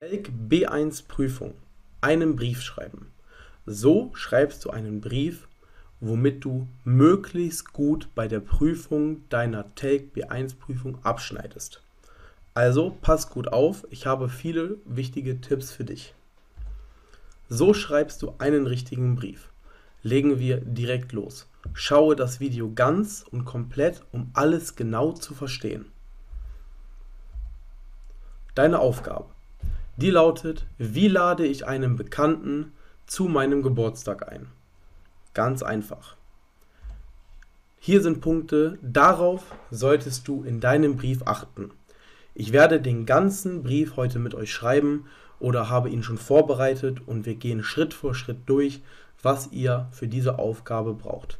Elk B1 Prüfung. Einen Brief schreiben. So schreibst du einen Brief, womit du möglichst gut bei der Prüfung deiner Take B1 Prüfung abschneidest. Also pass gut auf, ich habe viele wichtige Tipps für dich. So schreibst du einen richtigen Brief. Legen wir direkt los. Schaue das Video ganz und komplett, um alles genau zu verstehen. Deine Aufgabe. Die lautet, wie lade ich einen Bekannten zu meinem Geburtstag ein? Ganz einfach. Hier sind Punkte, darauf solltest du in deinem Brief achten. Ich werde den ganzen Brief heute mit euch schreiben oder habe ihn schon vorbereitet und wir gehen Schritt für Schritt durch, was ihr für diese Aufgabe braucht.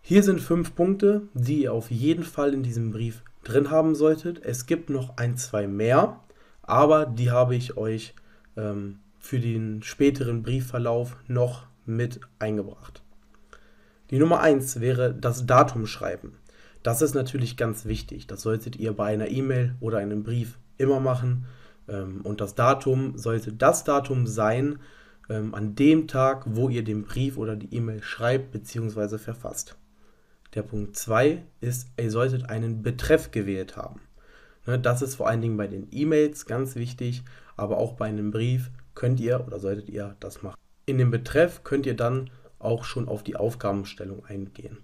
Hier sind fünf Punkte, die ihr auf jeden Fall in diesem Brief drin haben solltet. Es gibt noch ein, zwei mehr, aber die habe ich euch ähm, für den späteren Briefverlauf noch mit eingebracht. Die Nummer 1 wäre das Datum schreiben. Das ist natürlich ganz wichtig. Das solltet ihr bei einer E-Mail oder einem Brief immer machen. Ähm, und das Datum sollte das Datum sein, ähm, an dem Tag, wo ihr den Brief oder die E-Mail schreibt bzw. verfasst. Der Punkt 2 ist, ihr solltet einen Betreff gewählt haben. Ne, das ist vor allen Dingen bei den E-Mails ganz wichtig, aber auch bei einem Brief könnt ihr oder solltet ihr das machen. In dem Betreff könnt ihr dann auch schon auf die Aufgabenstellung eingehen.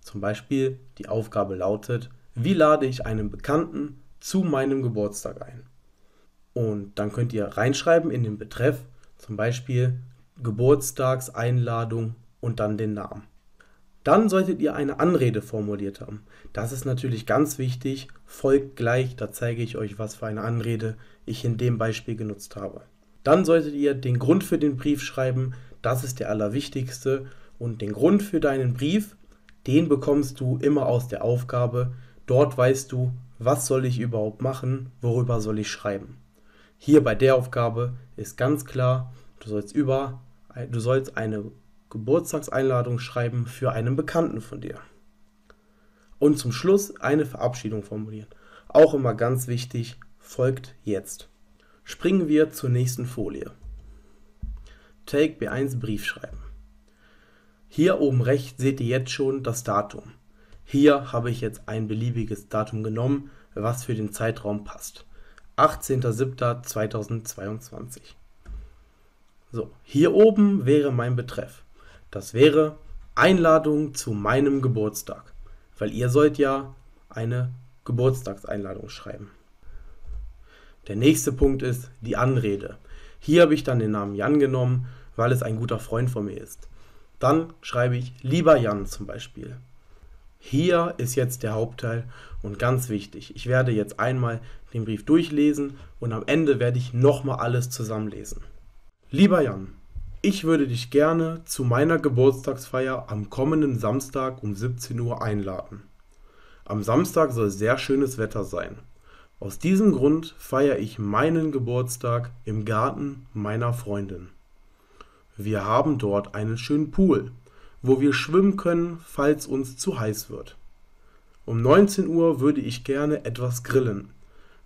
Zum Beispiel die Aufgabe lautet, wie lade ich einen Bekannten zu meinem Geburtstag ein? Und dann könnt ihr reinschreiben in den Betreff, zum Beispiel Geburtstagseinladung und dann den Namen. Dann solltet ihr eine Anrede formuliert haben. Das ist natürlich ganz wichtig. Folgt gleich, da zeige ich euch, was für eine Anrede ich in dem Beispiel genutzt habe. Dann solltet ihr den Grund für den Brief schreiben. Das ist der allerwichtigste. Und den Grund für deinen Brief, den bekommst du immer aus der Aufgabe. Dort weißt du, was soll ich überhaupt machen, worüber soll ich schreiben. Hier bei der Aufgabe ist ganz klar, du sollst über, du sollst eine Geburtstagseinladung schreiben für einen Bekannten von dir. Und zum Schluss eine Verabschiedung formulieren. Auch immer ganz wichtig, folgt jetzt. Springen wir zur nächsten Folie. Take B1 Brief schreiben. Hier oben rechts seht ihr jetzt schon das Datum. Hier habe ich jetzt ein beliebiges Datum genommen, was für den Zeitraum passt. 18.07.2022. So, hier oben wäre mein Betreff. Das wäre Einladung zu meinem Geburtstag, weil ihr sollt ja eine Geburtstagseinladung schreiben. Der nächste Punkt ist die Anrede. Hier habe ich dann den Namen Jan genommen, weil es ein guter Freund von mir ist. Dann schreibe ich lieber Jan zum Beispiel. Hier ist jetzt der Hauptteil und ganz wichtig. Ich werde jetzt einmal den Brief durchlesen und am Ende werde ich nochmal alles zusammenlesen. Lieber Jan, ich würde dich gerne zu meiner Geburtstagsfeier am kommenden Samstag um 17 Uhr einladen. Am Samstag soll sehr schönes Wetter sein. Aus diesem Grund feiere ich meinen Geburtstag im Garten meiner Freundin. Wir haben dort einen schönen Pool, wo wir schwimmen können, falls uns zu heiß wird. Um 19 Uhr würde ich gerne etwas grillen,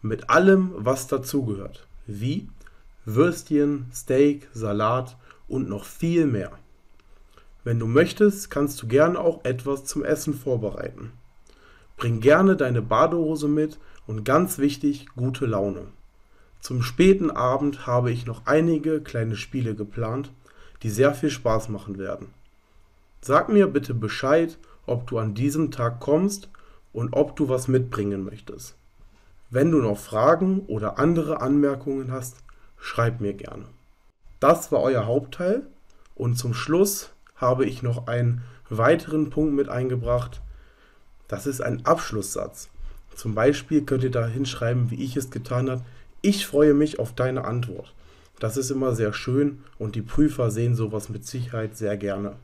mit allem, was dazugehört, wie Würstchen, Steak, Salat und noch viel mehr. Wenn du möchtest, kannst du gerne auch etwas zum Essen vorbereiten. Bring gerne deine Badehose mit und ganz wichtig, gute Laune. Zum späten Abend habe ich noch einige kleine Spiele geplant, die sehr viel Spaß machen werden. Sag mir bitte Bescheid, ob du an diesem Tag kommst und ob du was mitbringen möchtest. Wenn du noch Fragen oder andere Anmerkungen hast, schreib mir gerne. Das war euer Hauptteil. Und zum Schluss habe ich noch einen weiteren Punkt mit eingebracht. Das ist ein Abschlusssatz. Zum Beispiel könnt ihr da hinschreiben, wie ich es getan habe. Ich freue mich auf deine Antwort. Das ist immer sehr schön und die Prüfer sehen sowas mit Sicherheit sehr gerne.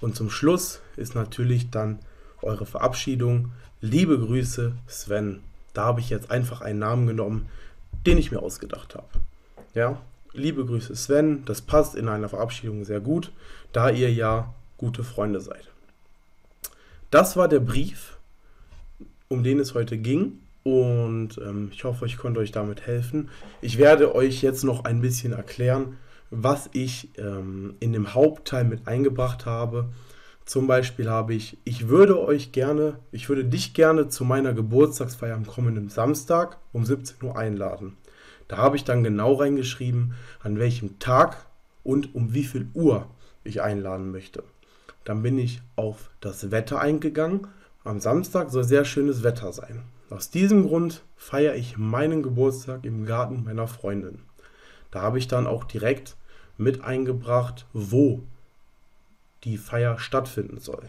Und zum Schluss ist natürlich dann eure Verabschiedung. Liebe Grüße, Sven. Da habe ich jetzt einfach einen Namen genommen, den ich mir ausgedacht habe. Ja, Liebe Grüße Sven, das passt in einer Verabschiedung sehr gut, da ihr ja gute Freunde seid. Das war der Brief, um den es heute ging. und ähm, ich hoffe, ich konnte euch damit helfen. Ich werde euch jetzt noch ein bisschen erklären, was ich ähm, in dem Hauptteil mit eingebracht habe. Zum Beispiel habe ich, ich würde euch gerne, ich würde dich gerne zu meiner Geburtstagsfeier am kommenden Samstag um 17 Uhr einladen. Da habe ich dann genau reingeschrieben, an welchem Tag und um wie viel Uhr ich einladen möchte. Dann bin ich auf das Wetter eingegangen. Am Samstag soll sehr schönes Wetter sein. Aus diesem Grund feiere ich meinen Geburtstag im Garten meiner Freundin. Da habe ich dann auch direkt mit eingebracht, wo die Feier stattfinden soll.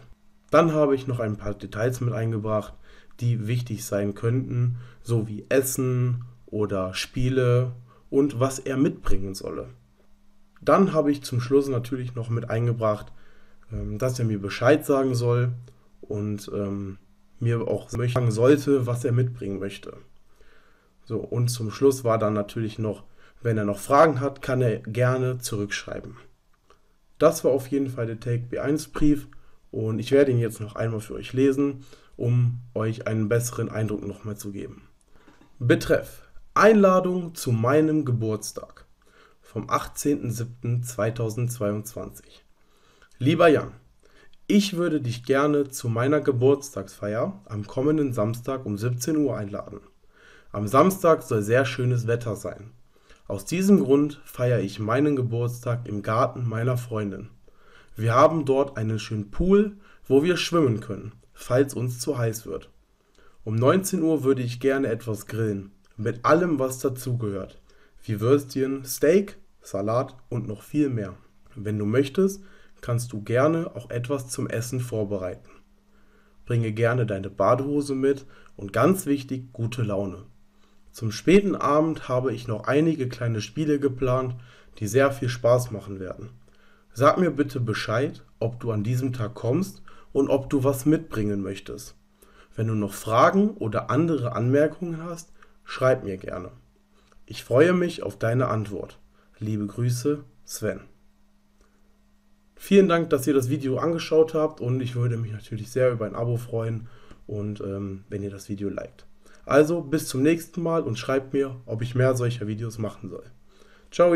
Dann habe ich noch ein paar Details mit eingebracht, die wichtig sein könnten, so wie Essen oder Spiele und was er mitbringen solle. Dann habe ich zum Schluss natürlich noch mit eingebracht, ähm, dass er mir Bescheid sagen soll und ähm, mir auch sagen sollte, was er mitbringen möchte. So, und zum Schluss war dann natürlich noch, wenn er noch Fragen hat, kann er gerne zurückschreiben. Das war auf jeden Fall der Take B1 Brief und ich werde ihn jetzt noch einmal für euch lesen, um euch einen besseren Eindruck nochmal zu geben. Betreff Einladung zu meinem Geburtstag vom 18.07.2022. Lieber Jan, ich würde dich gerne zu meiner Geburtstagsfeier am kommenden Samstag um 17 Uhr einladen. Am Samstag soll sehr schönes Wetter sein. Aus diesem Grund feiere ich meinen Geburtstag im Garten meiner Freundin. Wir haben dort einen schönen Pool, wo wir schwimmen können, falls uns zu heiß wird. Um 19 Uhr würde ich gerne etwas grillen, mit allem, was dazugehört, wie Würstchen, Steak, Salat und noch viel mehr. Wenn du möchtest, kannst du gerne auch etwas zum Essen vorbereiten. Bringe gerne deine Badehose mit und ganz wichtig, gute Laune. Zum späten Abend habe ich noch einige kleine Spiele geplant, die sehr viel Spaß machen werden. Sag mir bitte Bescheid, ob du an diesem Tag kommst und ob du was mitbringen möchtest. Wenn du noch Fragen oder andere Anmerkungen hast, schreib mir gerne. Ich freue mich auf deine Antwort. Liebe Grüße, Sven. Vielen Dank, dass ihr das Video angeschaut habt und ich würde mich natürlich sehr über ein Abo freuen und ähm, wenn ihr das Video liked. Also bis zum nächsten Mal und schreibt mir, ob ich mehr solcher Videos machen soll. Ciao!